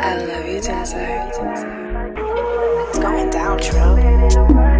I love you, Tessa. It's going down, Trill.